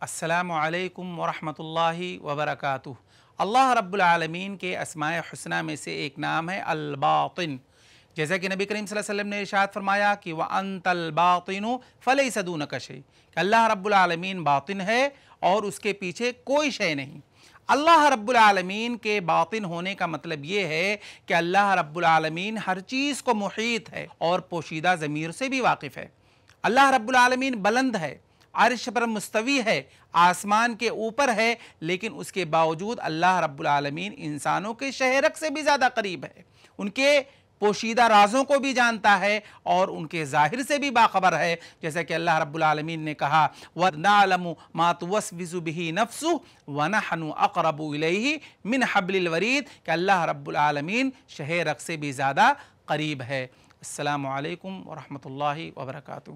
السلام علیکم ورحمۃ اللہ وبرکاتہ۔ اللہ رب العالمین کے اسماء حسنہ میں سے ایک نام ہے الباطن۔ جیسا کہ نبی کریم صلی اللہ علیہ وسلم نے ارشاد فرمایا کہ وَأَنْتَ الْبَاطِنُ فَلَيْسَ دُونَكَ شَيْءٍ۔ کہ اللہ رب العالمین باطن ہے اور اس کے پیچھے کوئی شے نہیں۔ اللہ رب العالمین کے باطن ہونے کا مطلب یہ ہے کہ اللہ رب العالمین ہر چیز کو محیط ہے اور پوشیدہ ضمیر سے بھی واقف ہے۔ اللہ رب العالمین بلند ہے۔ عرش پر مستوی ہے، آسمان کے اوپر ہے، لیکن اس کے باوجود اللہ رب العالمین انسانوں کے شہرک سے بھی زیادہ قریب ہے۔ ان کے پوشیدہ رازوں کو بھی جانتا ہے اور ان کے ظاہر سے بھی باخبر ہے۔ جیسا کہ اللہ رب العالمین نے کہا، وَنَعْلَمُ مَا تُوَسْوِزُ بِهِ نَفْسُ وَنَحْنُ أَقْرَبُ إِلَيْهِ مِنْ حَبْلِ الْوَرِيدِ کہ اللہ رب العالمین شہرک سے بھی زیادہ قریب ہے۔ السلام علیکم ورحمۃ اللہ وبرکاتہ۔